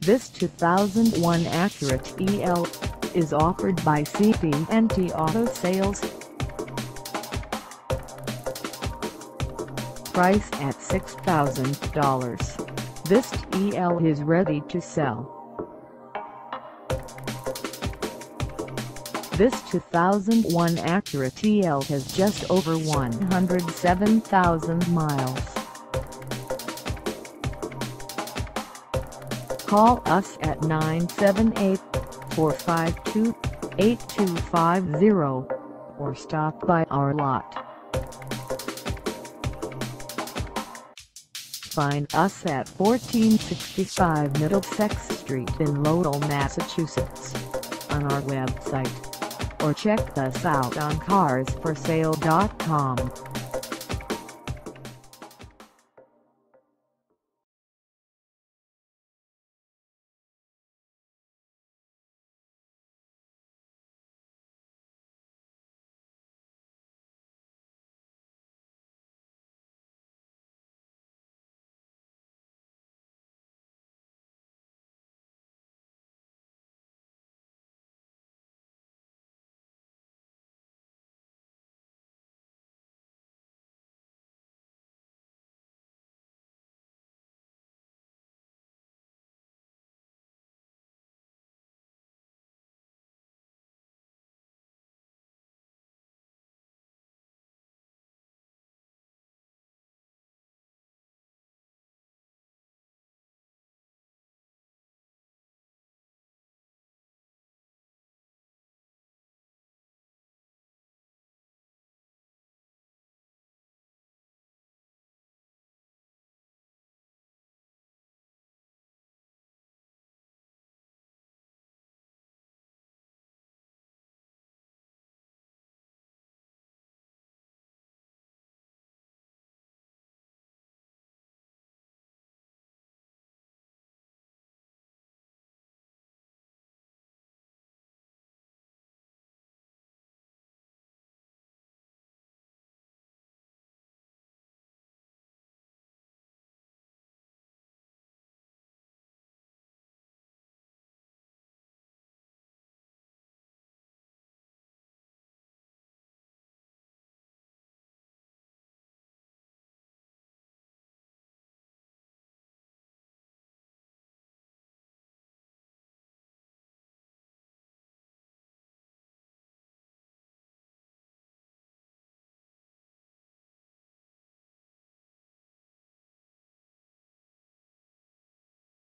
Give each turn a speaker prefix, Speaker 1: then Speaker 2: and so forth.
Speaker 1: This 2001 Acura TL is offered by CP&T Auto Sales. Price at $6,000. This TL is ready to sell. This 2001 Acura TL has just over 107,000 miles. Call us at 978-452-8250 or stop by our lot. Find us at 1465 Middlesex Street in Lowell, Massachusetts on our website or check us out on carsforsale.com.